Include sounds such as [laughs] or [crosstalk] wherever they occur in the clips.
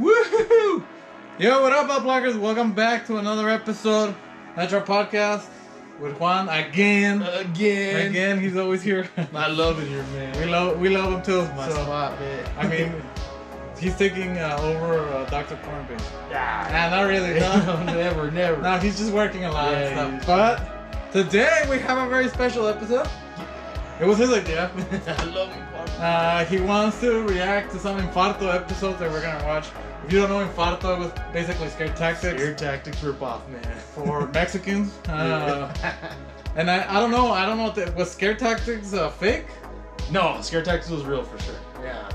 Woohoo! Yo, what up, uplockers? Welcome back to another episode of our podcast with Juan again. Again. Again, he's always here. I love it here, man. we love we love him too. my so, spot, man. I mean, he's taking uh, over uh, Dr. Cornbane. ah, Nah, not really. No, [laughs] never, never. no, he's just working a lot Yeah, and stuff. But today we have a very special episode. It was his idea. [laughs] I love Pop. Uh, he wants to react to some Infarto episodes that we're gonna watch. If you don't know Infarto, it was basically scare tactics Air tactics rip off, man. for [laughs] Mexicans. Uh, and I, I don't know, I don't know if that was scare tactics uh, fake. no, scare tactics was real for sure.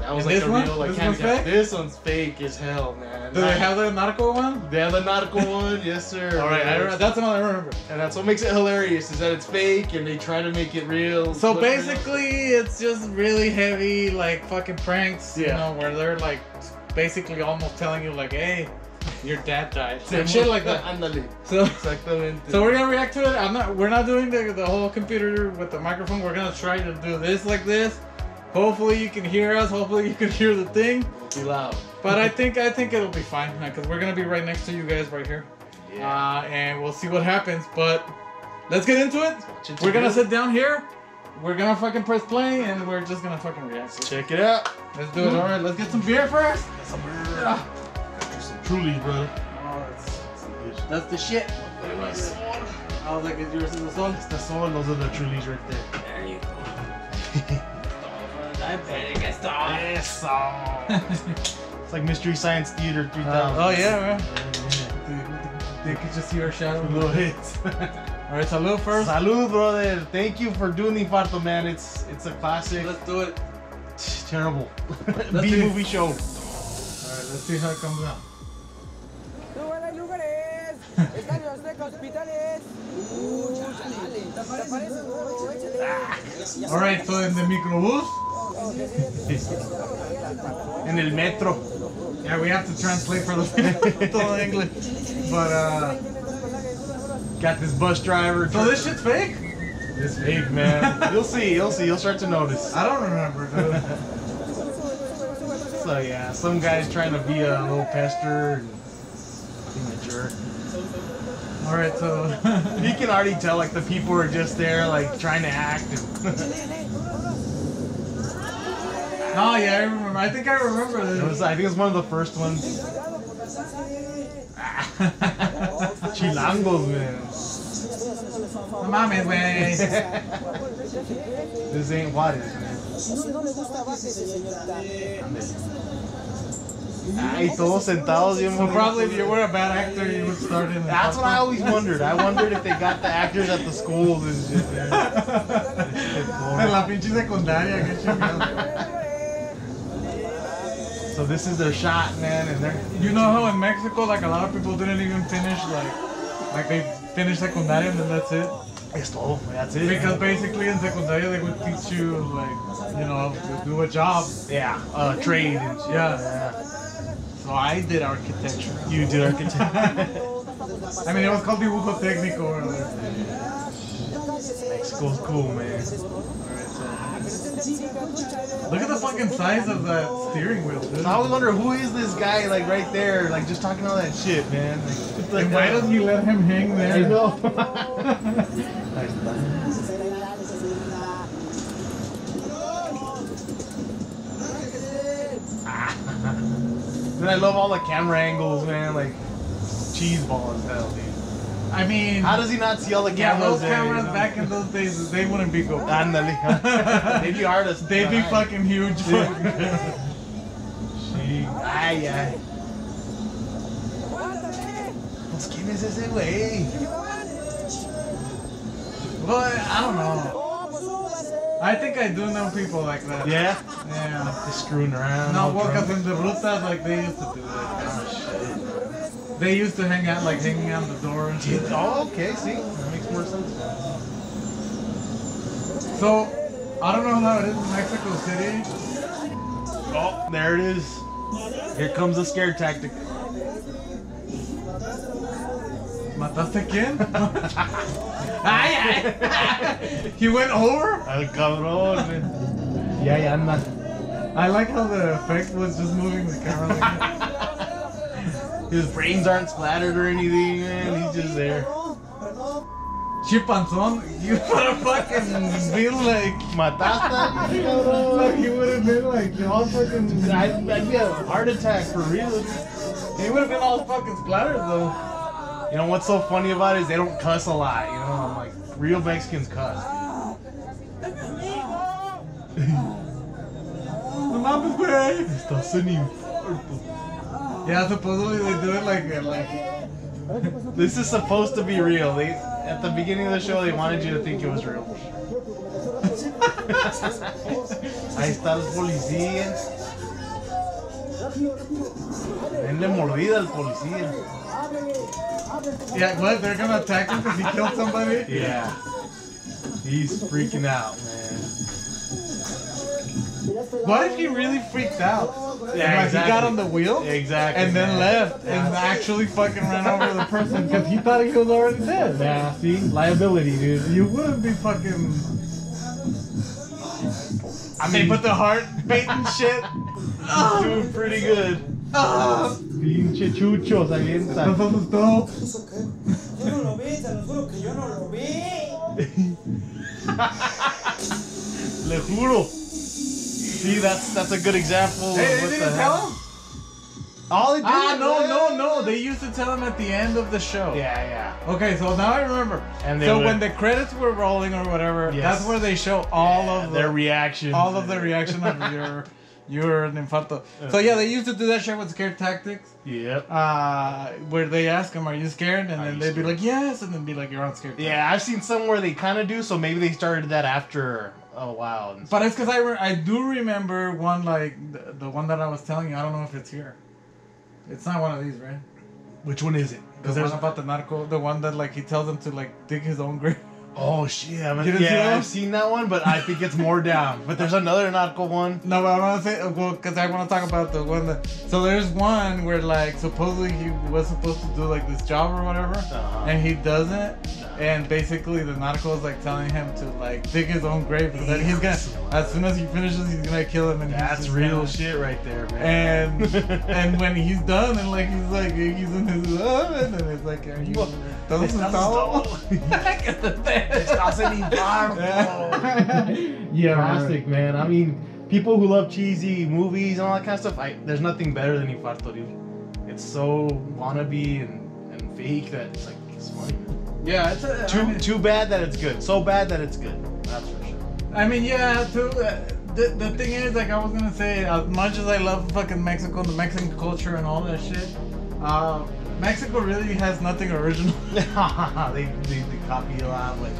That was And like this a one? real like This one's fake? This one's fake as hell, man. Do they have the narco one? They have the narco one, yes sir. [laughs] All right, I, that's the one I remember. and that's what makes it hilarious is that it's fake and they try to make it real. So look real. basically, it's just really heavy, like fucking pranks. You Yeah. know, where they're like basically almost telling you like, "Hey, your dad died," [laughs] shit like that. [laughs] Ándale. So. So we're gonna react to it. I'm not. We're not doing the the whole computer with the microphone. We're gonna try to do this like this. Hopefully you can hear us. Hopefully you can hear the thing. be loud. But I think I think it'll be fine because we're gonna be right next to you guys right here. Yeah. Uh, and we'll see what happens. But let's get into it. Watch We're gonna sit down here. We're gonna fucking press play and we're just gonna fucking react. Check it out. Let's do it. All right. Let's get some beer first. Get Some Yeah. Truly, brother. Oh, that's, that's the shit. I was like, is yours in the sun? the all. Those are the Trulies right there. There you go. Eso. [laughs] it's like Mystery Science Theater uh, 3000. oh yeah, man. Yeah. They could just see our shadow. Little hits. [laughs] All right, salute first. Salud, brother. Thank you for doing the Infarto, man. It's it's a classic. Let's do it. Terrible. B do movie show. All right, let's see how it comes out. Lugares, lugares, estadios hospitales. Úchale, ¿te parece? Échale. All right, so in the microbus, [laughs] En el metro. yeah, we have to translate for the [laughs] todo English. But uh, Got this bus driver. so this shit's fake. It's fake, man. [laughs] you'll see. You'll see. You'll start to notice. I don't remember, dude. So yeah, some guy's trying to be a little pester and being a jerk. All right, so You can already tell like the people are just there like trying to act. And oh yeah, I remember. I think I remember it was, this. I think it's one of the first ones. [laughs] Chilangos, man. No mames, güey. This ain't Juarez, man. Ay, todos sentados, So probably if you were a bad actor, you would start in. That's what I always wondered. I wondered if they got the actors at the schools and shit. [laughs] En la pinche secundaria, qué. So this is their shot, man, and they're You know how in Mexico, like a lot of people didn't even finish, like, like they finished secundaria and then that's it. es todo. That's it. Because basically in secundaria they would teach you, like, you know, to do a job. yeah, uh, trade and shit. Yeah. So I did architecture. You did architecture. [laughs] I mean, it was called dibujo técnico. Or Mexico's cool, man. Look at the fucking size of that steering wheel, dude. So I always wonder who is this guy, like right there, like just talking all that shit, man. Like, And why doesn't he let him hang there? I know. [laughs] [laughs] Dude, I love all the camera angles, man. Like cheese ball as hell, dude. I mean, How does he not see all the yeah, cameras? those there, you cameras know? back in those days, they wouldn't be good. Ándale. [laughs] They'd be artists. They'd be fucking huge. Yeah. [laughs] Ay, ay. Pues, ¿quién es ese güey? Well, I don't know. I think I do know people like that. Yeah? Yeah. Just screwing around. No, all drunk. because in the rutas, like, they used to do that. Oh, They used to hang out, like, hanging out the door and shit. shit. Oh, okay, see? That makes more sense. So, I don't know how it is in Mexico City. Oh, there it is. Here comes the scare tactic. ¿Mataste quién? [laughs] ay, ay. he went over? Al cabrón. man. Ya, ya anda. I like how the effect was just moving the camera. Like [laughs] His brains aren't splattered or anything, man. He's just there. Chipanzon, you [laughs] would have fucking been like. Mataste, cabrón. Like, he would have been like all fucking. I'd, I'd be a heart attack for real. He would have been all fucking splattered though. You know what's so funny about it is they don't cuss a lot. You know, I'm like real Mexicans cuss. [laughs] Güey. Estás en infarto. Yeah, supposedly they do it like like. This is supposed to be real. They at the beginning of the show they wanted you to think it was real. [laughs] Ahí está el policía. Denle mordida al policía. Yeah, what? They're gonna attack him because he killed somebody? Yeah. He's freaking out, man. What if he really freaked out? Yeah, like he got on the wheel Exactly. and then man. left and actually fucking ran over the person because he thought he was already dead. Yeah, see? Liability, dude. You wouldn't be fucking. I mean, but the heart beating shit. he's [laughs] doing pretty good. Pinche chuchos, avienta. nos asustó. Yo no lo vi, te lo juro que yo no lo vi. Le juro. See, that's that's a good example. of Hey, they didn't the tell him? All they did. Ah, no, no, no. They used to tell him at the end of the show. Yeah, yeah. Okay, so now I remember. And so would- when the credits were rolling or whatever, Yes. that's where they show all Yeah, of their the, reaction. all of the reaction of [laughs] your your infarto. So yeah, they used to do that shit with scare tactics. Yep. Uh, where they ask them, "Are you scared?" And Are then they'd be like, "Yes," and then be like, "You're on scared." Yeah, I've seen some where they kind of do, so maybe they started that after a while. and But it's because I re- I do remember one like the, the one that I was telling you. I don't know if it's here. It's not one of these, right? Which one is it? The Because one there's about the narco, the one that like he tells them to like dig his own grave. Oh shit, I You didn't see that yeah, one? I've seen that one, but I think it's more down. But there's another narco one. No, but I want to say well because I want to talk about the one that. So there's one where like supposedly he was supposed to do like this job or whatever, Uh-huh. and he doesn't. And basically the narco is like telling him to like dig his own grave because then he's gonna as soon as he finishes he's gonna kill him and That's real gonna- shit right there, man. And [laughs] and when he's done and like he's like he's in his oven and it's like are you ¿Estás asustado? Estás en infarto. [laughs] yeah, Fantastic, man. I mean, people who love cheesy movies and all that kind of stuff, I, there's nothing better than Infarto, dude. It's so wannabe and, and fake that it's like, it's funny. Yeah, it's a, I Too, mean- too bad that it's good. So bad that it's good. That's for sure. I mean, yeah, too. Uh, the, the thing is, like I was gonna say, as much as I love fucking Mexico and the Mexican culture and all that shit, uh, Mexico really has nothing original. [laughs] [laughs] they, they, they copy a lot, Like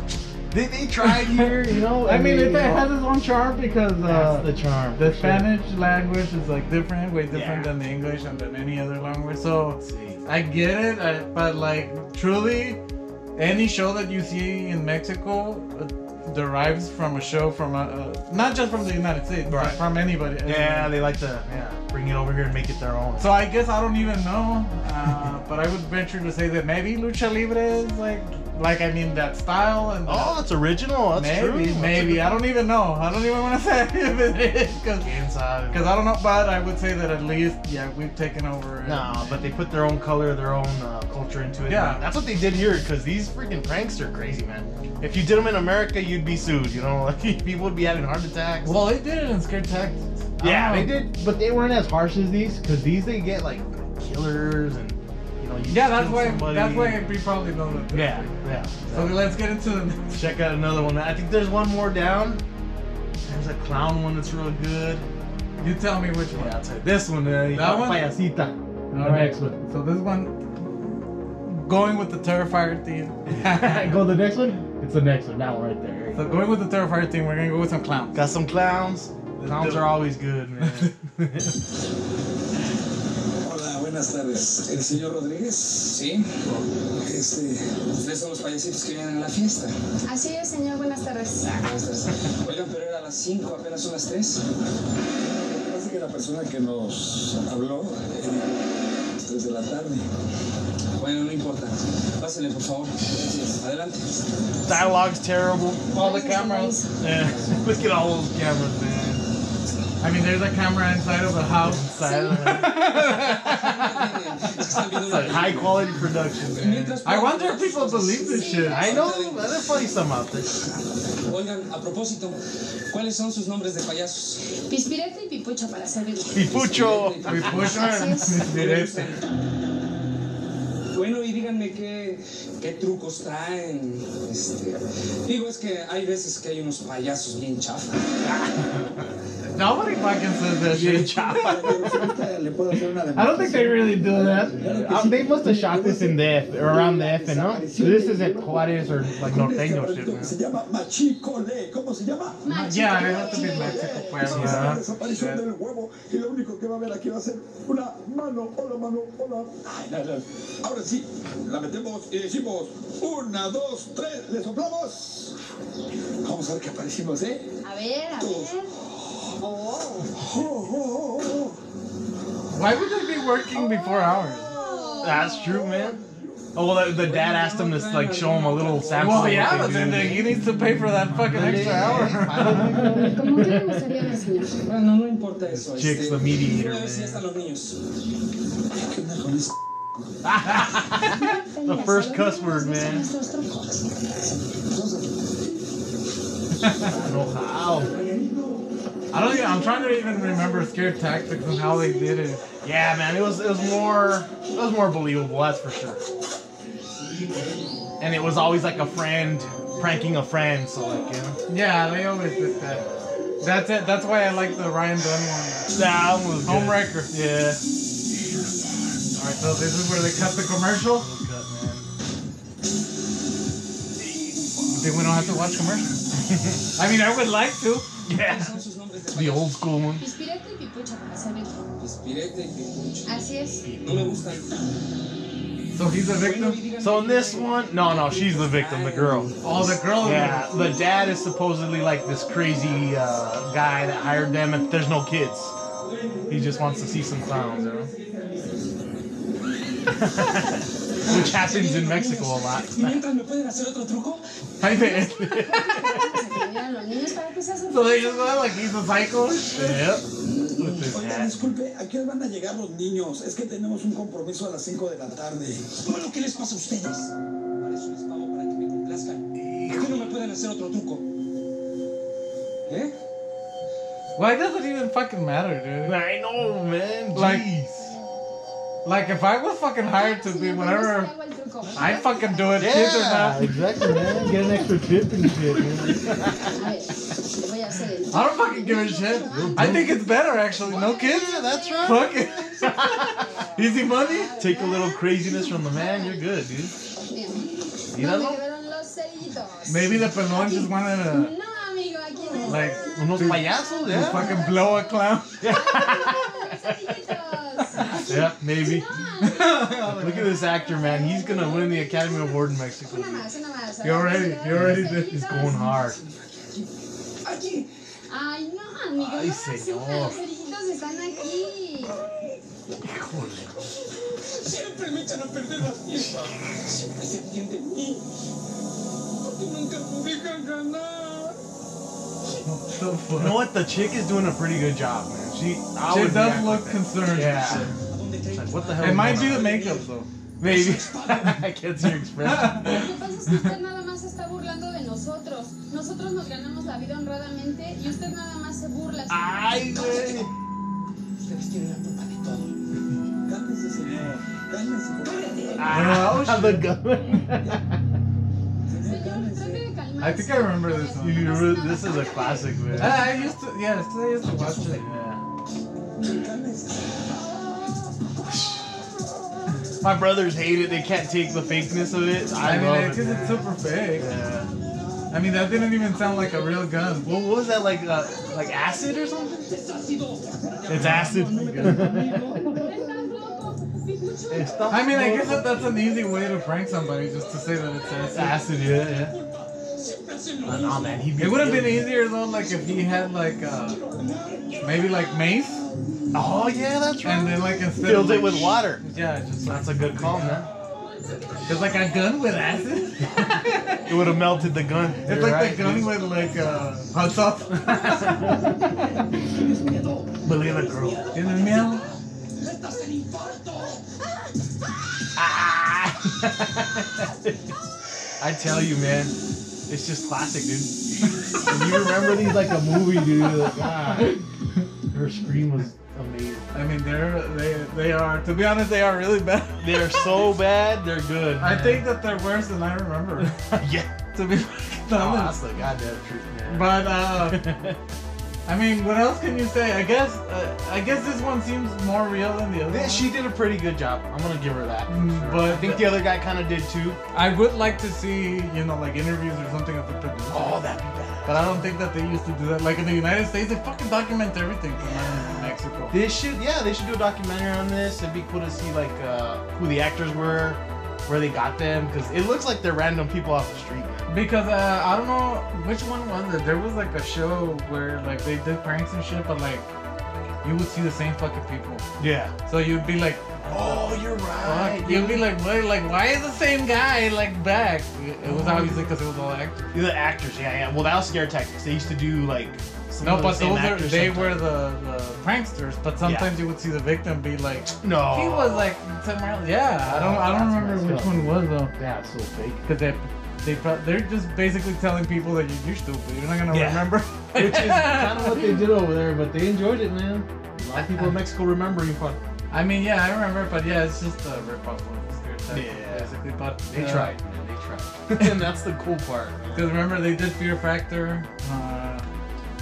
they, they tried [laughs] here, you know. I mean, it, has its own charm because uh, the charm. the sure. Spanish language is like different, way different Yeah. than the English and than any other language. So I get it, I, but like truly, any show that you see in Mexico uh, derives from a show from a, uh, not just from the United States, but from anybody. Yeah, they like to yeah bring it over here and make it their own. So I guess I don't even know, uh, [laughs] but I would venture to say that maybe lucha libre is like, like I mean that style and oh, that's original. That's true. maybe, That's maybe I don't even know. I don't even want to [laughs] say if it is because because I don't know. But I would say that at least yeah we've taken over. it. No, but they put their own color, their own uh, culture into it. Yeah. that's what they did here. Because these freaking pranks are crazy, man. If you did them in America, you'd be sued. You know, [laughs] like people would be having heart attacks. well they did it in Scared Tactics. Yeah, don't they did, but they weren't as harsh as these. Because these they get like killers and You Yeah, that's why. somebody. That's why we probably know that. Yeah, yeah. So let's get into the. next- [laughs] Check out another one. I think there's one more down. There's a clown one that's real good. You tell me which one. Yeah, I'll tell you. This one, uh, That one? Payasita. All the right. next one. So this one, going with the Terrifier theme. [laughs] Go the next one. It's the next one. That one right there. So going with the Terrifier theme, we're gonna go with some clowns. Got some clowns. Clowns do are always good, man. [laughs] Buenas tardes. ¿El señor Rodríguez? Sí, Este. ustedes son los payasitos que vienen a la fiesta. Así es, señor, buenas tardes. Buenas tardes. Oigan, pero era a las 5, apenas son las 3. Parece que la persona que nos habló eh, dijo las 3 de la tarde. Bueno, no importa. Pásenle, por favor. Adelante. Dialogue's terrible. All the cameras. Yeah. [laughs] Look at all those cameras, man. I mean, there's a camera inside of the house. Silent. Están viendo It's like high quality production, man. I wonder if people believe this shit. I know, there's probably some out there. Oigan, a propósito, ¿cuáles son sus nombres de payasos? Pispirete y pipucho para servirle. Pipucho. We push Bueno, y díganme qué, qué trucos traen. Este, digo, es que hay veces que hay unos payasos bien chafas. [laughs] Nobody fucking says that Bien shit. I don't think they really do that. Um, they must have shot this in the F, or around the F, no? So this isn't Juarez or like norteño shit, man. Se llama Machicole. ¿Cómo se llama? Yeah, it has to be Mexico, pues. La desaparición del huevo y lo único que va a haber aquí va a ser una mano, hola mano, hola. Ay, no, no. Ahora sí, la metemos y decimos una, dos, tres, le soplamos. Vamos a ver qué aparecimos, ¿eh? A ver, a ver. Oh. Oh, oh, oh, oh. Why would they be working before hours? That's true, man. Oh, well, the, the dad asked him to like show him a little sample. Well, yeah, but then he needs to pay for that fucking extra hour. ¿Cómo que le gustaría al señor? Bueno, no importa eso. Chick's the mediator, voy a ver si ya man. están los niños. ¿Qué onda con eso? The first cuss word, man. Nuestros trucos. Enojado. I don't even, I'm trying to even remember scare tactics and how they did it. Yeah, man, it was it was more it was more believable, that's for sure. And it was always like a friend pranking a friend, so like you know. Yeah, they always did that. That's it. That's why I like the Ryan Dunn one. That one was good. Homewrecker. Yeah. Alright, so this is where they cut the commercial. Cut, man. Then we don't have to watch commercials. [laughs] I mean, I would like to. Yeah. son sus The old school one. Pispirete y pipucho para servirle. Pispirete y Pipucho. Así es. No me gustan. So he's a victim. So in this one, no, no, she's the victim, the girl. Oh, the girl. Yeah, the dad is supposedly like this crazy uh, guy that hired them, and there's no kids. He just wants to see some clowns, you know. Which happens in Mexico a lot. ¿Y mientras me pueden hacer otro truco? Servir a los niños para que sea so they just go like he's a psycho. Yep. Oiga, disculpe, ¿a qué hora van a llegar los niños? Es que tenemos un compromiso a las 5 de la tarde. Bueno, ¿qué les pasa a ustedes? Para eso les pago para que me complazcan. ¿Por qué no me pueden hacer otro truco? ¿Eh? Why does it even fucking matter, dude? I know, man. Like- Jeez. Like if I was fucking hired to be whatever, ¿cómo se hago el truco? I'd fucking do it. Kids or Yeah, not. exactly, man. Get an extra tip and shit, man. A ver, le voy a hacer el I don't fucking give a shit. I think it's better actually. No kids. Yeah, that's right. Fuck it. [laughs] Easy money. Take a little craziness from the man, you're good, dude. You know? quedaron los cerillitos? Maybe the pelon just wanted to No, amigo, aquí no. like Unos to- payasos, to yeah. fucking blow a clown. [laughs] Los cerillitos. Yeah, maybe. No, [laughs] Look at this actor, man. He's gonna win the Academy Award in Mexico. una más, una. You already, you already did. He's going hard. Aquí. Ay, no, amigo, Ay, señor. señor. Los cerillitos están aquí. Siempre me echan a perder las fiestas. Siempre se ríen de mí. Porque nunca me dejan ganar. The You know what? The chick is doing a pretty good job, man. She, I She would does look concerned. Yeah. What the hell? It might be the makeup though. [laughs] Maybe. I can't see your expression. [laughs] Lo que pasa es que usted nada más está burlando de nosotros. Nosotros nos ganamos la vida honradamente y usted nada más se burla. señor. Ay, güey. Ustedes tienen la culpa de todo. Cálmese, señor. Cálmese. Ah, [laughs] the gun. Señor, trate de calmarse. I think I remember this one. You re- this is a classic, man. I, I used to, yes, I used to watch it. Yeah. My brothers hate it. They can't take the fakeness of it. I, I mean, love it's it. because it's super fake. Yeah. I mean, that didn't even sound like a real gun. What, what was that like? Uh, like acid or something? It's acid. Estás loco. Está I mean, I guess that that's an easy way to prank somebody, just to say that it's acid. acid, yeah, yeah. Siempre hacen lo Uh, nah, man, he'd be It would have been easier though, like if he had like uh, maybe like mace, Oh yeah, that's right. and then like instead filled of, it like, with water. Yeah, just That's a good call, man. It's like a gun with acid. [laughs] It would have melted the gun. It's You're like right, the gun dude. with like uh, hot sauce. [laughs] But look at the girl. ¿Tienes miedo? ¡Estás en! I tell you, man, it's just classic, dude. You remember these like a movie, dude. Like, ah, her scream was amazing. I mean, they're they they are. To be honest, they are really bad. [laughs] They're so bad, they're good. I man. think that they're worse than I remember. [laughs] yeah. to be Oh, honest. that's the goddamn truth, man. But uh, [laughs] I mean, what else can you say? I guess uh, I guess this one seems more real than the other. Yeah, she did a pretty good job. I'm gonna give her that. Mm, sure. but- I think the other guy kind of did too. I would like to see, you know, like interviews or something of the producer. Oh, bad. But I don't think that they used to do that. Like in the United States, they fucking document everything from in Mexico. They should, yeah, they should do a documentary on this. It'd be cool to see like uh, who the actors were, where they got them, because it looks like they're random people off the street. Because uh, I don't know which one was it. There was like a show where like they did pranks and shit, but like you would see the same fucking people. Yeah. So you'd be like, Oh, you're right. fuck. You'd be like, what? Like, why is the same guy like back? It was obviously because it was all actors. the actors, yeah, yeah. Well, that was Scare Tactics. They used to do like. some No, of the but same those are they sometimes. were the, the pranksters. But sometimes you would see the victim be like, No. he was like somewhere else. Yeah, I don't I don't remember which up. one was though. Yeah, it's so fake. Because they they pro- they're just basically telling people that you, you're stupid. You're not gonna Yeah. remember. [laughs] Which is [laughs] kind of what they did over there, but they enjoyed it, man. A lot of people in Mexico remembering fun. I mean, yeah, I remember, but yeah, it's just a rip-off of Tactics, Yeah. basically. But They uh, tried, man. They tried. [laughs] [laughs] and that's the cool part. Because remember, they did Fear Factor. Uh,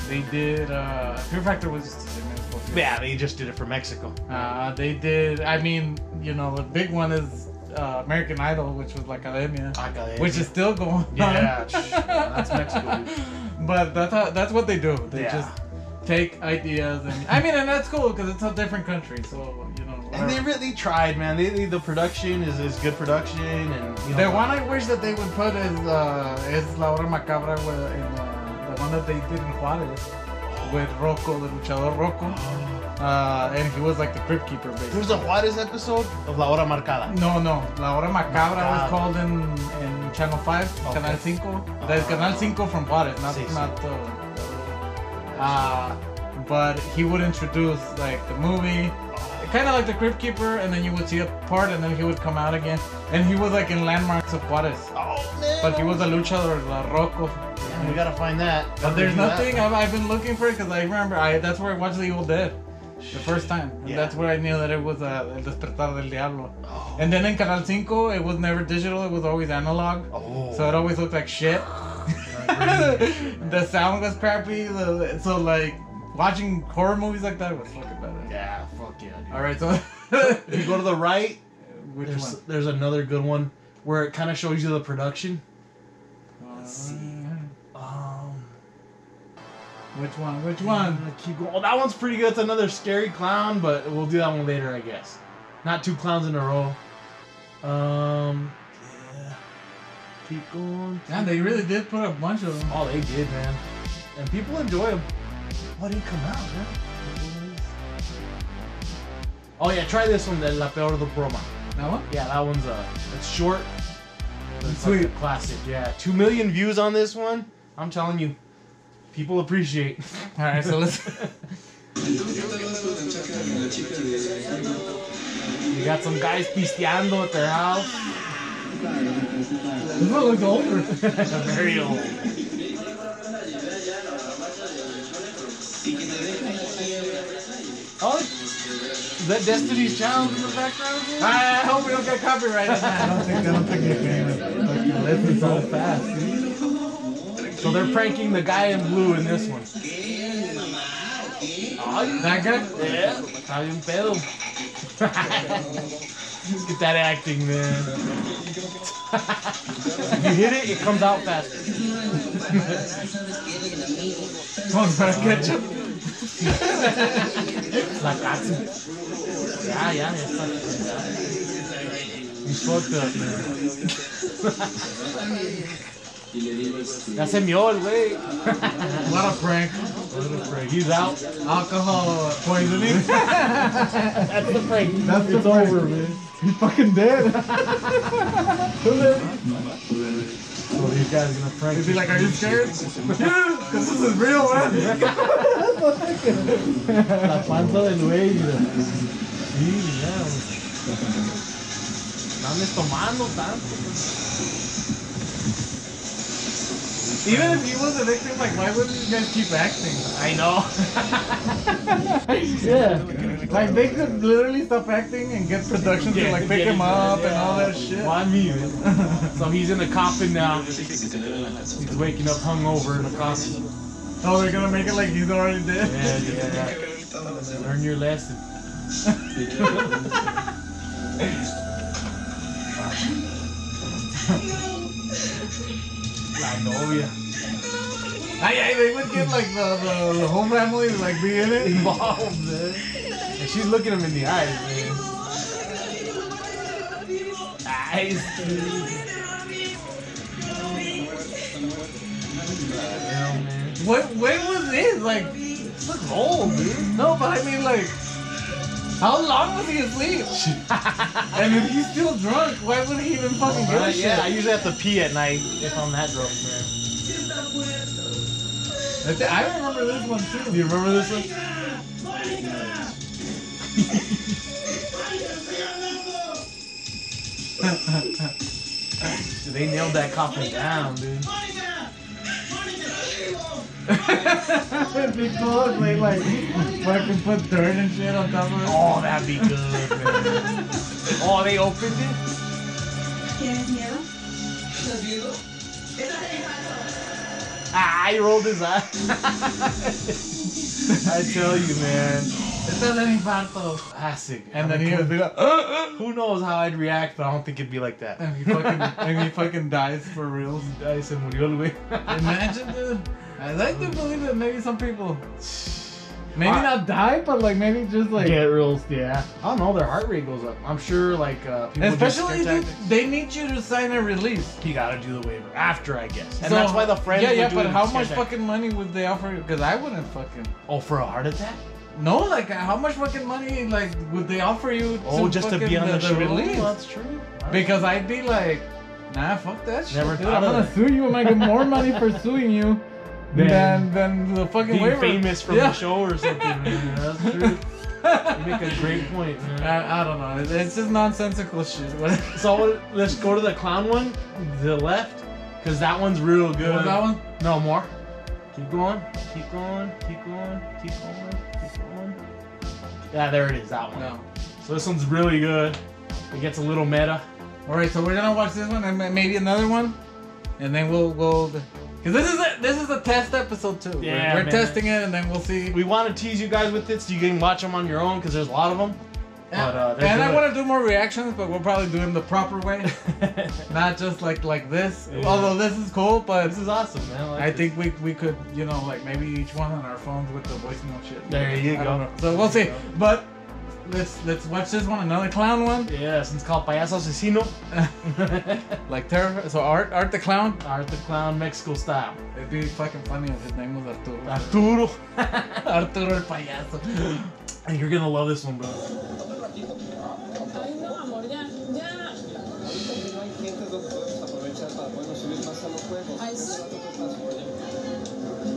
they did uh, Fear Factor was just a segment. Yeah, they just did it for Mexico. Uh, they did. I mean, you know, the big one is uh, American Idol, which was La Academia, Academia. which is still going on. Yeah, [laughs] that's Mexico, dude. But that's how, that's what they do. They Yeah. just take ideas and I mean, and that's cool because it's a different country, so you know. And they really tried, man. They, the production is, is good production, and you know. The one I wish that they would put is uh, is La Hora Macabra, in, uh, the one that they did in Juarez with Rocco, the luchador Rocco, uh, and he was like the crypt keeper, basically. There's a Juarez episode of La Hora Marcada. No, no. La Hora Macabra was called in, in Channel 5, Okay. Canal 5. There's Canal 5 from Juarez, not, Sí, sí. not uh, uh, but he would introduce like the movie, kind of like the Crypt Keeper, and then you would see a part, and then he would come out again. And he was like in landmarks of Juarez. Oh man! But he was a luchador, La Rocco. Yeah, we gotta find that. But there's nothing. I've, I've been looking for it because I remember I that's where I watched The Evil Dead the first time. And Yeah. that's where I knew that it was uh, El Despertar del Diablo. Oh. And then in Canal 5, it was never digital, it was always analog. Oh. So it always looked like shit. [laughs] the sound was crappy. The, so, like, watching horror movies like that was fucking better. yeah, fuck yeah, dude. Alright, so. If you go to the right, [laughs] Which there's one? there's another good one where it kind of shows you the production. see. Which one? Which one? I'm keep going. Oh, that one's pretty good. It's another scary clown, but we'll do that one later, I guess. Not two clowns in a row. Um, yeah. Keep going. Yeah, they really did put a bunch of them. Oh, they did, man. And people enjoy them. What did come out, man? Oh yeah, try this one, the La Peor de Broma. That one? Yeah, that one's uh, it's short. It's Sweet. like a classic. Yeah, two million views on this one. I'm telling you, people appreciate. [laughs] Alright, so let's. [laughs] You got some guys pisteando at their house. This one looks older. Very old. Oh, is that Destiny's Child in the background? here? I hope we don't get copyrighted. I don't think I don't think they can. Fucking Listen so fast. dude. So they're pranking the guy in blue in this one. That guy? yeah, está bien pedo. [laughs] Get that acting, man. if you hit it, it comes out faster. [laughs] Come on, para ketchup. La casa. Ya, ya está. He's fucked up, man. [laughs] Ya se mió el güey. [laughs] What a prank. What a prank. He's out. Alcohol poisoning. [laughs] That's the prank. That's the it's prank. over, man. He's fucking dead. So these guys are gonna prank. He'd be like, are you scared? Yeah, because [laughs] this is real, man. La panza del güey. mira. Sí, ya. Están tomando tanto. Even if he was a victim, like, why wouldn't you guys keep acting? I know. [laughs] Yeah. Like, they could literally stop acting and get production to, like, pick him up and all that shit. Why me? [laughs] so he's in the coffin now. He's waking up hungover in the coffin. Oh, they're gonna make it like he's already dead? Yeah, yeah. Learn your lesson. [laughs] La novia. Ay, ay, they would get, like, the, the, the whole family to, like, be in it. Involved, man. And she's looking him in the eyes, man. Eyes. What, when was this? Like, This looks old, dude. no, but I mean, like, how long was he asleep? [laughs] and if he's still drunk, why would he even fucking give uh, a shit? yeah, I usually have to pee at night if I'm that drunk, man. I thi- I remember this one too. Do you remember this one? [laughs] they nailed that coffin down, dude. It'd be cool if they like fucking put dirt and shit on top of it. Oh, that'd be good, man. [laughs] oh, they opened it? ¿Tienes miedo? Ah, he rolled his eye. [laughs] I tell you, man. Este es el infarto. Classic. And then he would be like, Who knows how I'd react, but I don't think it'd be like that. and he fucking, and he fucking dies for real. Ay, se murió el güey. Imagine, dude. [laughs] I like to believe that maybe some people, [sighs] maybe Ah. not die, but like maybe just like. Get real, yeah. I don't know. Their heart rate goes up. I'm sure, like uh, people Especially, scare dude, tactics. they need you to sign a release. You gotta do the waiver after, I guess. And So- that's why the friends. Yeah, yeah, do but how much scare fucking money would they offer you? Because I wouldn't fucking. Oh, for a heart attack? No, like how much fucking money like would they offer you? Oh, just to be on the, show. release? That's true. Because I'd be like, nah, fuck that shit. Never dude. I'm gonna sue you and I get more money for suing you Than than the fucking being famous from yeah. the show or something. Man. That's true. [laughs] You make a great point, man. I, I don't know. It's- It's just nonsensical shit. [laughs] So let's go to the clown one, the left, because that one's real good. that one? No more. Keep going. Keep going. Keep going. Keep going. Keep going. Yeah, there it is. That one. No. So this one's really good. It gets a little meta. All right, so we're gonna watch this one and maybe another one, and then we'll we'll. Cause this is a this is a test episode too. We're- Yeah, we're, testing it and then we'll see. We want to tease you guys with it so you can watch them on your own because there's a lot of them. But, uh, and I want to do more reactions, but we'll probably do them the proper way, [laughs] not just like like this. Yeah. Although this is cool, but this is awesome, man. like I think we we could you know like maybe each one on our phones with the voice note shit. There you I go. So we'll see. But let's let's watch this one, another clown one, Yes, it's called Payaso Asesino. [laughs] like terror. So Art Art the clown. Art the Clown Mexico style. It'd be fucking funny if his name was Arturo. Arturo. [laughs] Arturo el payaso. and you're gonna love this one, bro. Ay, no, amor, ya, ya. Ay, sí.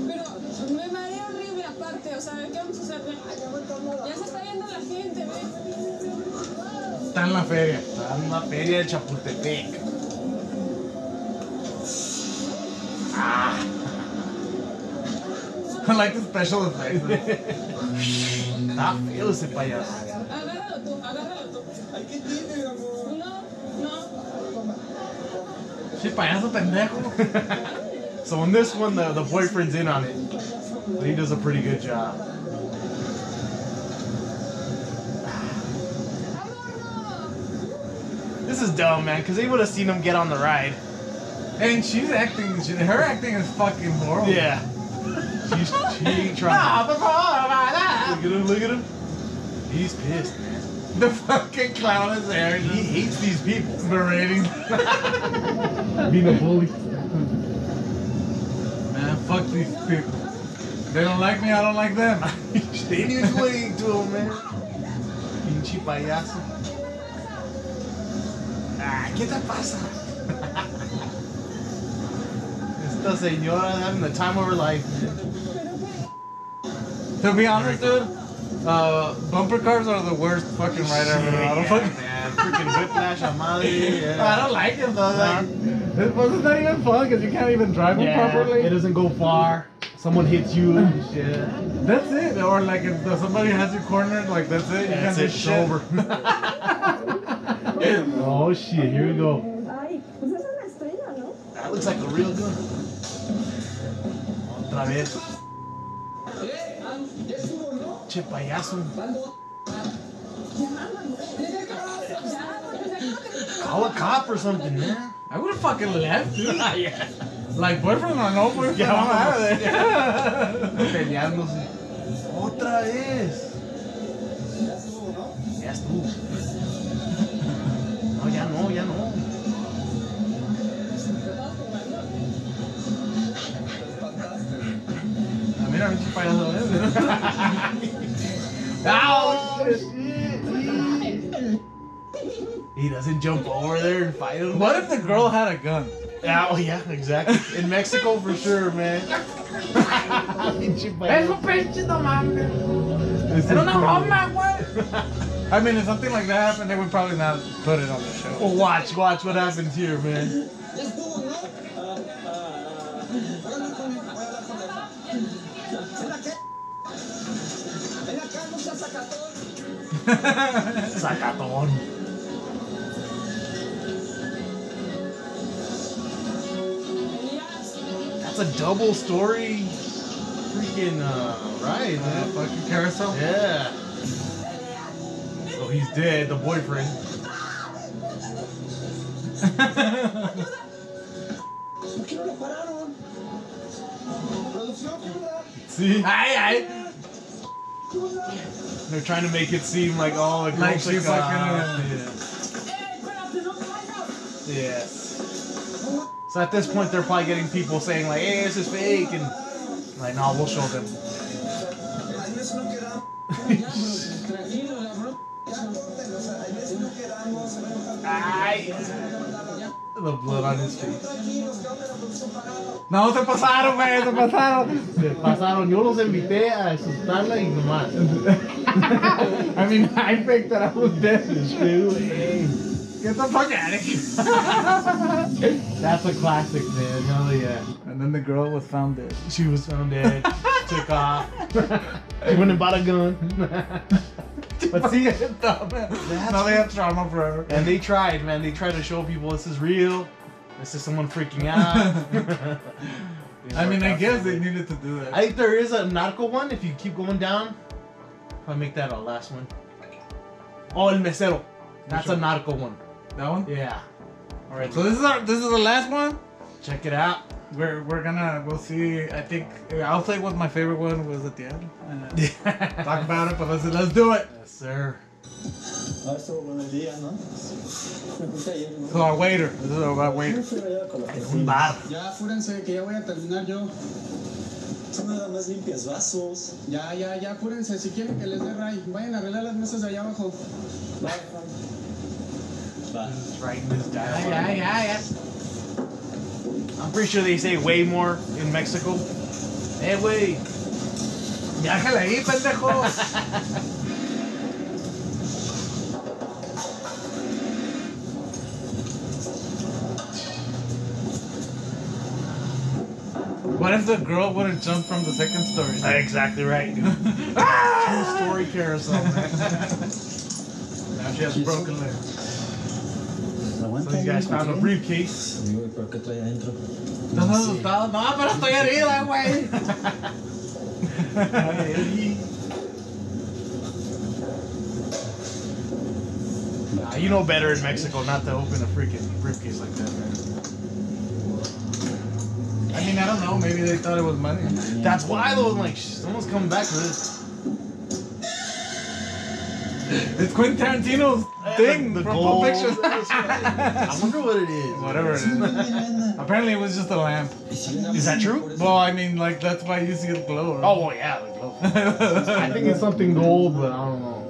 Pero me mareo horrible aparte, o sea, ¿qué vamos a hacer? Está en la feria. Está en la feria de Chapultepec. Ah. [laughs] I like the special effects. Está feo ese payaso. Agárralo tú, agárralo tú. No, no. Sí, payaso pendejo. [laughs] So in this one, the, the boyfriend's in on it. But he does a pretty good job. Is dumb, man, because they would have seen him get on the ride. And she's acting. She, her acting is fucking horrible. Yeah. She's, she trying. Nah, but for all of that. Look at him, look at him. He's pissed, man. The fucking clown is there. He hates these people. berating. [laughs] Being a bully. Man, fuck these people. They don't like me, I don't like them. [laughs] they didn't even do anything to him, man. Pinche payaso. ¿Qué te pasa? Esta señora having the time of her life, to be honest, dude, uh, bumper cars are the worst fucking ride ever. I don't fucking. man. Freaking whiplash a madre. Yeah. I don't like it though. Like, it wasn't that even fun because you can't even drive them Yeah, properly. it doesn't go far. Someone hits you [laughs] and shit. That's it. Or like if somebody has you cornered, like that's it. You can't it, it's [laughs] over. [laughs] oh shit, here we go. Ay, pues es una estrella, ¿no? That looks like a real gun. Otra vez. Che payaso. Call a cop or something, man. I would have fucking left, dude. [laughs] yeah. Like boyfriend or no boyfriend, Yeah, I'm out of there. [laughs] Peleándose. Otra vez. Ya estuvo. No, ya no, ya no. Ah, mira, pinche payaso, ¿ves? Oh, shit. He doesn't jump over there and fight him. What if the girl had a gun? Yeah, oh yeah, exactly. In Mexico for sure, man. [laughs] Pinche payaso. pinche no mames. Era una broma, güey. [laughs] I mean, if something like that happened, they would probably not put it on the show. Well, watch, watch what happens here, man. Ya estuvo, ¿no? Voy a hablar con él, voy a hablar con él. Ven acá. Ven acá, no seas sacatón. That's a double story freaking uh, ride, man. fucking carousel. Yeah. So he's dead, the boyfriend. ¿Por qué no lo pararon? Producción, ¿qué onda? See? Ay, ay. They're trying to make it seem like, oh, the Like girl's she's like, fucking, uh, yeah. Yes. So at this point, they're probably getting people saying like, "Hey, this is fake," and like, "No, we'll show them." [laughs] o sea, en eso no quedamos. Ay. The blood on his face. Tranquilos, que onda la producción parada. No, se pasaron, güey, se pasaron. Se pasaron. Yo los invité a asustarla y nomás. [laughs] I mean, I picked that I was dead. Hey, Get the fuck out of here. [laughs] That's a classic, man. Hell yeah. And then the girl was found dead. She was found dead. [laughs] Took off. she went and bought a gun. But see, [laughs] now they have trauma forever. and they tried, man. They tried to show people this is real. This is someone freaking out. [laughs] [laughs] I mean, I guess they needed to do that. I think there is a narco one. If you keep going down, if I make that our last one. Oh, el mesero. That's a narco one. that one. Yeah. All right. So this is our this is the last one. Check it out. We're we're gonna we'll see. I think I'll say what my favorite one was at the end. Uh, [laughs] talk about it, but let's let's do it. Yes, sir. Estuvo bueno el día, ¿no? Me ¿no? So our waiter. This is about waiter. Fui allá con la En un bar. Ya, fúrense que ya voy a terminar yo. Tú nada más limpias vasos. Ya, ya, ya, apúrense. Si quieren que les dé ray, vayan a arreglar las mesas de allá abajo. Va, Juan. Va. Just writing this down. Yeah, yeah. I'm pretty sure they say way more in Mexico. Hey, way. Déjale ahí, pendejo. [laughs] What if the girl would have jumped from the second story? Exactly right. [laughs] Ah! True story carousel, man. Now she has a broken leg. So these guys found a briefcase. Amigo, ¿pero qué trae adentro? ¿Estás asustado? No, pero estoy herida, güey. Nah, you know better in Mexico not to open a freaking briefcase like that, man. I mean, I don't know. Maybe they thought it was money. That's why though, like, someone's coming back for this. [laughs] It's Quentin Tarantino's thing the from gold. Pulp Fiction. [laughs] I wonder what it is. Whatever it is. [laughs] Apparently, it was just a lamp. Is that true? Well, I mean, like that's why you see it glow. Right? Oh well, yeah. the glow. I think it's something gold, but I don't know.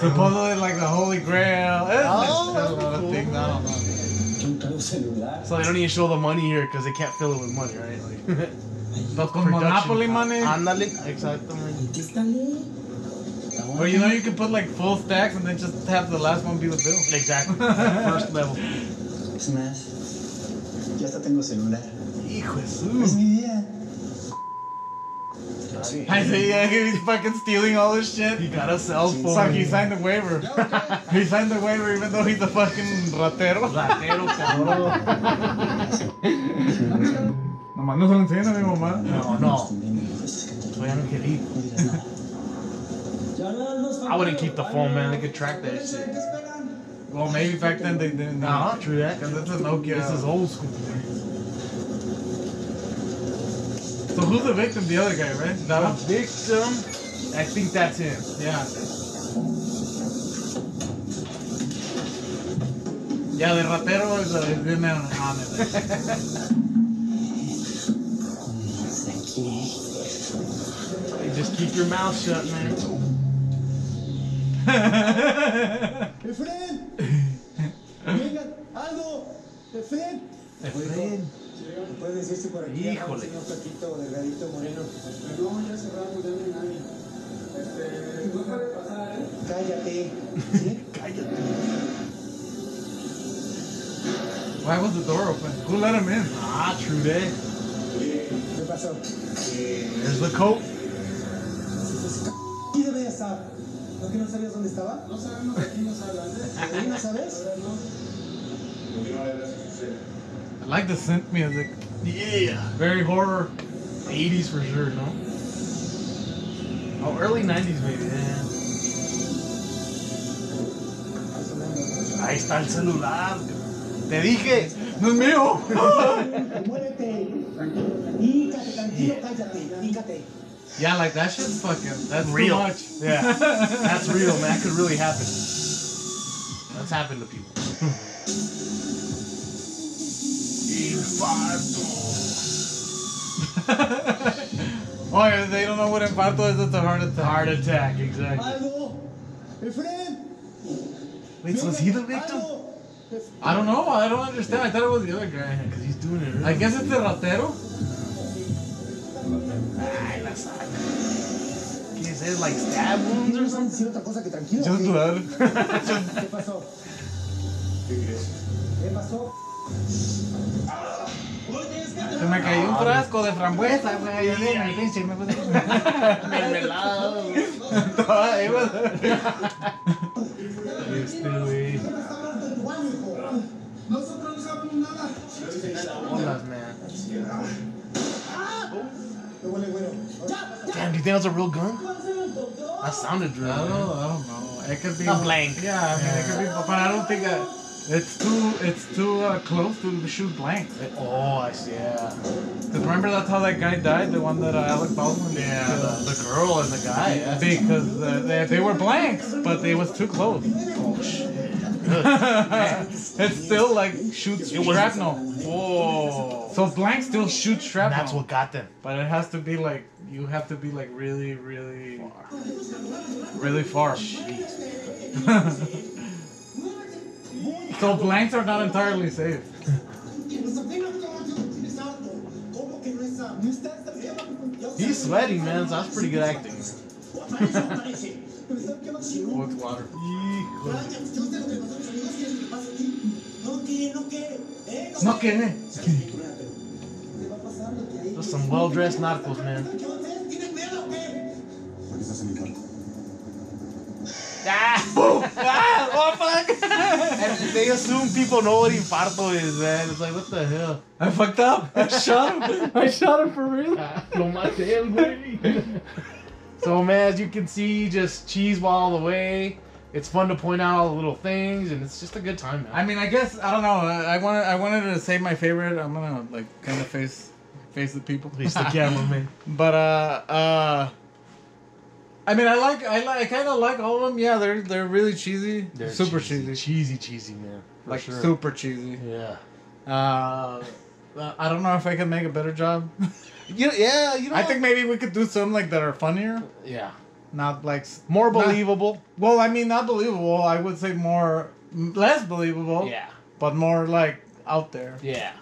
Supposedly, like the Holy Grail. It's Oh, a lot of cool. things. I don't know. Un caro celular. So they don't even show the money here because they can't fill it with money, right? Like, But con Monopoly money. Ándale, exactamente. Or you know, you can put like full stacks and then just have the last one be the bill. Exactly. [laughs] First level. Es más, ya hasta tengo celular. Hijo de Es su. mi día. I say, yeah, he's fucking stealing all this shit. He got a cell phone. Fuck, he signed the waiver. [laughs] he signed the waiver even though he's a fucking ratero. Ratero, cabrón. [laughs] No se lo a mi mamá. No, no. Soy. I wouldn't keep the phone, man. They could track that shit. Well, maybe back then they didn't. Nah, true that. Because it's a Nokia. This is old school. So who's the victim? The other guy, right? The one? victim, I think that's him. Yeah. Yeah, the ratero is, uh, is in on it. [laughs] just keep your mouth shut, man. [laughs] ¡Efren! ¡Vengan! ¡Aldo! ¡Efren! Efren. ¿Puede decirse por aquí? Híjole. Señor Paquito, delgadito, moreno. No, ya cerramos, ya no hay nadie. Este, no puede pasar, ¿eh? Cállate. ¿Sí? [laughs] Cállate. Why was the door open? Who let him in? Ah, true that. ¿Qué pasó? There's the coat. Aquí debe estar. ¿No que no sabías dónde estaba? No sabemos, aquí no sabes. ¿Ahí no sabes? I like the synth music. Yeah. Very horror. 80s for sure, no? Oh, early 90s maybe, yeah. Ahí está el celular. Te dije, no es mío. [laughs] Muévete. Hícate, tranquilo, cállate. Hícate. Yeah, like that shit's fucking. That's Real. too much. Yeah, [laughs] that's real, man. That could really happen. That's happened to people. [laughs] Infarto. oh, yeah, they don't know what infarto is. It's a heart attack. Heart attack, exactly. ¡Aldo! ¡Efren! Wait, so is he the victim? I don't know. I don't understand. I thought it was the other guy. Because he's doing it. I guess it's the ratero. ¿Qué es it? Like stab wounds or ¿No something? otra cosa que tranquilo? Just ¿qué? blood. ¿Qué pasó? ¿Qué pasó? Se me cayó un frasco de frambuesa, güey. ahí en el pinche, me puse- Mermelada. Was- Este, güey. Nosotros no sabemos nada. Holas, man. ¿Qué huele, güero? Damn, do you think that's a real gun? That sounded real. I don't, man. I don't know. It could be A blank. Yeah, I mean, it could be, but I don't think that it's too it's too uh, close to shoot blanks. Oh, I see. Yeah. Because remember that's how that guy died, the one that uh, Alec Baldwin. Yeah, the, the girl and the guy. Yeah. because uh, they, they were blanks, but they was too close. Oh shit. It's still like shoots It shrapnel. Whoa. So blanks still shoots And shrapnel. that's what got them. But it has to be like you have to be like really, really, really far. [laughs] so blanks are not entirely safe. [laughs] He's que man. es apto? No está, está bien. He's sweating, man. So that's pretty good acting. It's water. No quiere. Those some well-dressed narcos, man. Ah! [laughs] ah! Oh fuck! and they assume people know what infarto is, man. It's like, what the hell? I fucked up. I shot him. I shot him for real. Lo maté, güey. [laughs] So, man, as you can see, just cheese ball all the way. It's fun to point out all the little things, and it's just a good time, man. I mean, I guess I don't know. I I wanted I wanted to say my favorite. I'm gonna like kind of face face the people. Face the camera, man. [laughs] But uh uh I mean, I like, I like, I kind of like all of them. Yeah, they're they're really cheesy, They're super cheesy, cheesy, cheesy, cheesy, man. For like sure. super cheesy. Yeah. Uh, I don't know if I can make a better job. [laughs] You yeah, you know. I think maybe we could do some like that are funnier, yeah, not like s- more not- believable. well, I mean, not believable. I would say more less believable, Yeah, but more like out there. yeah.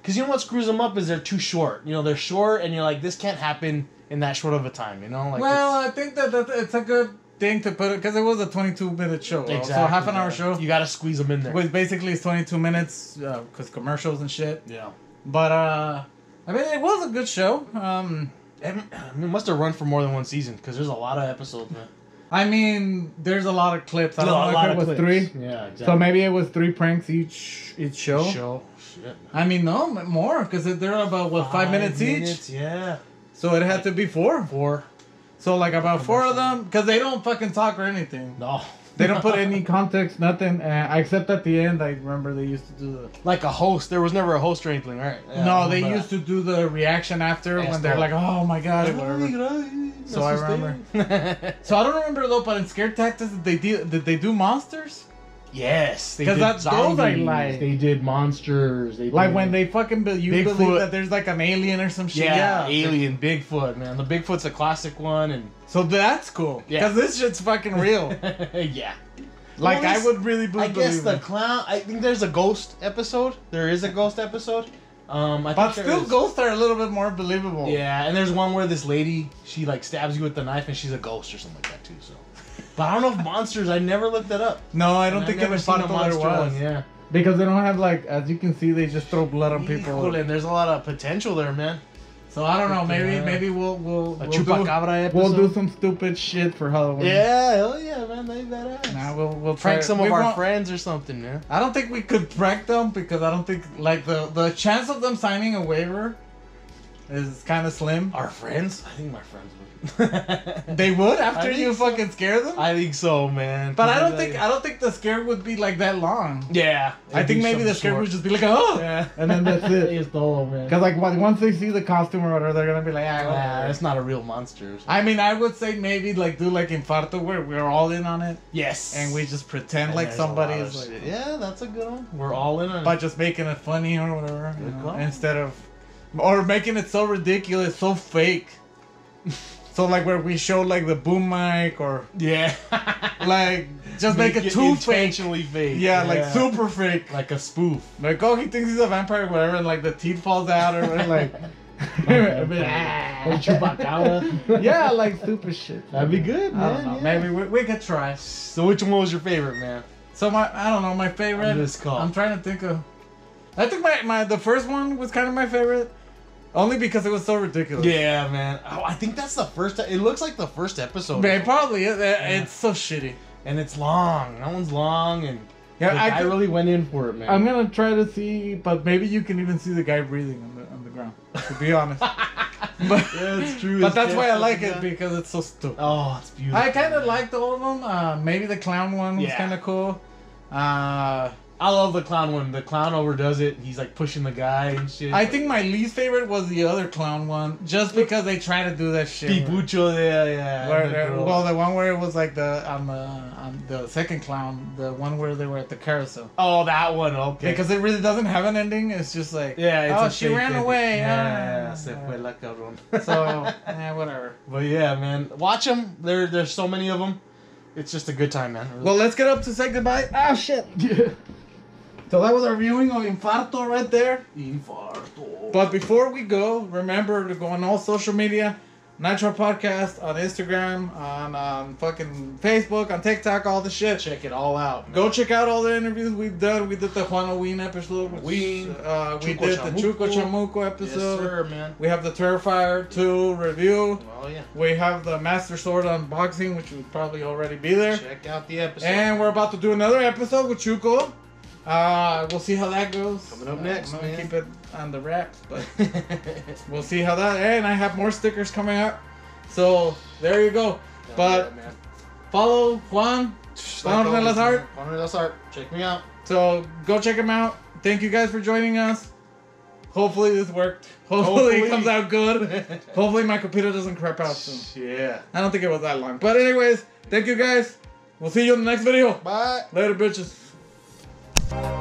Because you know what screws them up is they're too short. You know, they're short, and you're like, this can't happen in that short of a time. You know, like well, I think that, that it's a good thing to put it because it was a 22 minute show, so half an hour show. You got to squeeze them in there. Which basically is 22 minutes because commercials and shit. yeah. But uh, I mean, it was a good show. Um, And, I mean, it must have run for more than one season because there's a lot of episodes, man. I mean, there's a lot of clips. I A don't know lot if it of was clips. three. Yeah, exactly. So maybe it was three pranks each each show. show. Shit. I mean, no more because they're about what five, minutes, each. Yeah. So it had to be four. Four. So like about four of them because they don't fucking talk or anything. No. They don't put any context, nothing. Uh, except at the end, I remember they used to do the. like a host. There was never a host or anything, right? Yeah, no, they but- used to do the reaction after Yeah, when they're like, "Oh my god," whatever. So I remember. [laughs] So I don't remember though, but in Scare Tactics, did they do, did they do monsters? Yes, because that's that- those I like. They did monsters. They Like did, when they fucking be- you Bigfoot. believe that there's like an alien or some shit. yeah, Alien, Bigfoot, man. The Bigfoot's a classic one, and So that's cool. Yeah. Because this shit's fucking real. [laughs] yeah. like Well, I would really believe I guess the it. clown. I think there's a ghost episode. There is a ghost episode. Um, I But think still, is- ghosts are a little bit more believable. Yeah, and there's one where this lady she like stabs you with the knife and she's a ghost or something like that too. So, but I don't know if monsters. I never looked that up. No, I don't And think I've in never seen a monster one. Yeah, Because they don't have like, as you can see, they just throw blood on people. Híjole, and there's a lot of potential there, man. So I don't know. Maybe Yeah. maybe we'll we'll A we'll do, episode. we'll do some stupid shit for Halloween. Yeah, hell yeah, man. They badass. Nah, we'll we'll try. Prank some we of our friends or something, man. I don't think we could prank them because I don't think like the the chance of them signing a waiver is kind of slim. Our friends? I think my friends would. They would after you so. fucking scare them. I think so, man. but I don't think I don't think the scare would be like that long. Yeah. I it'd think maybe the scare short. would just be like, oh, Yeah. [laughs] and then that's it. It's todo, man. Because like once they see the costume or whatever, they're gonna be like, ah, Nah, whatever." it's not a real monster. or. I mean, I would say maybe like do like Infarto where we're all in on it yes. and we just pretend And like there's somebody is like. Yeah, that's a good one. We're all in on it. but just making it funny or whatever, you know, instead of, or making it so ridiculous, so fake. [laughs] so like where we show like the boom mic or yeah. like just make, it too fake. intentionally fake. Yeah, like super fake. like a spoof. Like oh, he thinks he's a vampire, or whatever, and like the teeth falls out or whatever, like. [laughs] [laughs] Or chupacabra. yeah, like stupid shit. That'd be good, I man. don't know. yeah. Maybe we, we could try. So which one was your favorite, man? So my I don't know my favorite. This call. I'm trying to think of. I think my, my the first one was kind of my favorite, only because it was so ridiculous. Yeah, man. Oh, I think that's the first. It looks like the first episode. Man, probably it, it- it's so shitty. and it's long. That one's long, and Yeah, the I guy could- really went in for it, man. I'm gonna try to see, but maybe you can even see the guy breathing on the on the ground. To be honest, [laughs] but Yeah, it's true. But His that's why I like it because it's so stupid. Oh, it's beautiful. I kind of liked all of them. Uh, maybe the clown one was Yeah. kind of cool. Uh, I love the clown one. The clown overdoes it. He's like pushing the guy and shit. I think my least favorite was the other clown one, just because they try to do that shit. where- Pipucho, yeah, yeah. Where, the well, the one where it was like the on the on the second clown, the one where they were at the carousel, oh, that one. Okay. because it really doesn't have an ending. It's just like yeah, it's oh, a she fake ran ending. away. Yeah, ah. se fue la cabrón. So [laughs] yeah, whatever. but yeah, man, watch them. There, there's so many of them. It's just a good time, man. Well, let's get up to say goodbye. Ah, shit. [laughs] so that was our viewing of Infarto right there. Infarto. But before we go, remember to go on all social media. Night Trap Podcast on Instagram, on um, fucking Facebook, on TikTok, all the shit. check it all out. man. Go check out all the interviews we've done. We did the Juan Ween episode. Ween, Uh, we did the Chamuco. Chuco Chamuco Yes, episode. sir, man. we have the Terrifier 2 review. Oh yeah. We have the Master Sword unboxing, which would probably already be there. Check out the episode. And we're about to do another episode with Chuco. Uh, we'll see how that goes. Coming up Uh, next, I'm gonna man. keep it on the wraps, but [laughs] we'll see how that. And I have more stickers coming up, So there you go. But Yeah, follow Juan. Juan Like Ornelas Art. Juan Ornelas Art. Check me out. So go check him out. Thank you guys for joining us. Hopefully this worked. Hopefully, Hopefully. it comes out good. [laughs] Hopefully my computer doesn't crap out soon. Yeah. I don't think it was that long. But anyways, thank you guys. We'll see you in the next video. Bye. Later, bitches. Ah,